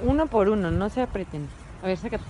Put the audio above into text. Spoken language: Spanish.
uno por uno, no se aprieten. A ver, sácate.